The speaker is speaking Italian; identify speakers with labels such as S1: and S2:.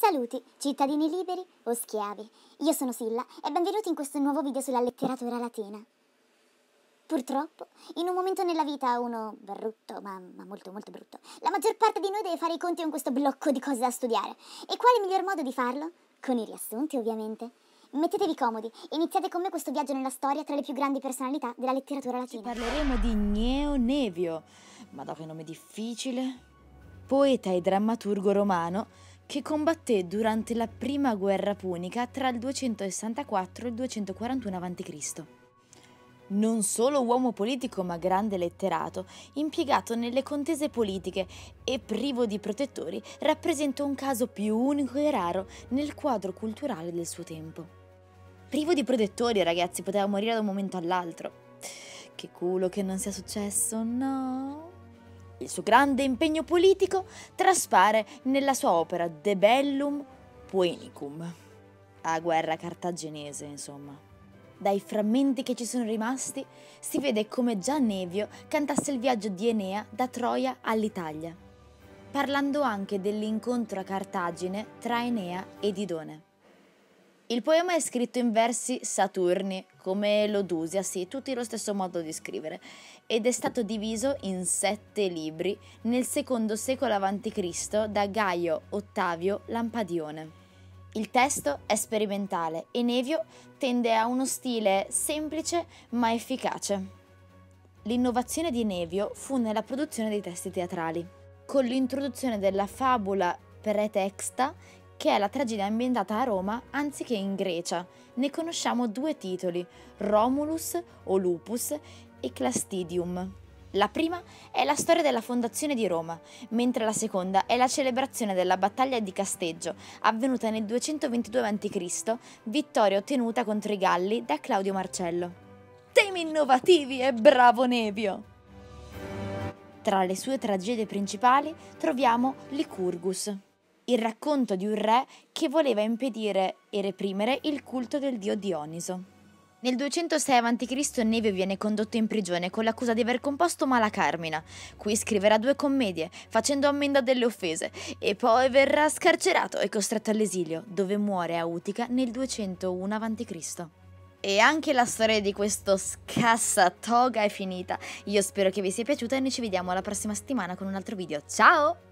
S1: Saluti, cittadini liberi o schiavi. Io sono Silla e benvenuti in questo nuovo video sulla letteratura latina. Purtroppo, in un momento nella vita uno brutto, ma, ma, molto molto brutto, la maggior parte di noi deve fare i conti con questo blocco di cose da studiare. E quale miglior modo di farlo? Con i riassunti, ovviamente. Mettetevi comodi e iniziate con me questo viaggio nella storia tra le più grandi personalità della letteratura latina.
S2: Parleremo di Gneo Nevio, ma che nome difficile. Poeta e drammaturgo romano che combatté durante la prima guerra punica tra il 264 e il 241 a.C. Non solo uomo politico ma grande letterato, impiegato nelle contese politiche e privo di protettori, rappresenta un caso più unico e raro nel quadro culturale del suo tempo. Privo di protettori, ragazzi, poteva morire da un momento all'altro. Che culo che non sia successo, no? Il suo grande impegno politico traspare nella sua opera De Bellum Poenicum, a guerra cartaginese, insomma. Dai frammenti che ci sono rimasti si vede come già Nevio cantasse il viaggio di Enea da Troia all'Italia, parlando anche dell'incontro a Cartagine tra Enea e Didone. Il poema è scritto in versi saturni, come l'Odusia, sì, tutti lo stesso modo di scrivere, ed è stato diviso in sette libri nel secondo secolo a.C. da Gaio Ottavio Lampadione. Il testo è sperimentale e Nevio tende a uno stile semplice ma efficace. L'innovazione di Nevio fu nella produzione dei testi teatrali, con l'introduzione della fabula pretexta che è la tragedia ambientata a Roma anziché in Grecia. Ne conosciamo due titoli, Romulus o Lupus e Clastidium. La prima è la storia della fondazione di Roma, mentre la seconda è la celebrazione della battaglia di Casteggio, avvenuta nel 222 a.C., vittoria ottenuta contro i Galli da Claudio Marcello. Temi innovativi e bravo Nevio! Tra le sue tragedie principali troviamo Licurgus, il racconto di un re che voleva impedire e reprimere il culto del dio Dioniso. Nel 206 a.C. Nevio viene condotto in prigione con l'accusa di aver composto Mala Carmina. Qui scriverà due commedie, facendo ammenda delle offese, e poi verrà scarcerato e costretto all'esilio, dove muore a Utica nel 201 a.C. E anche la storia di questo scassatoga è finita. Io spero che vi sia piaciuta e noi ci vediamo la prossima settimana con un altro video. Ciao!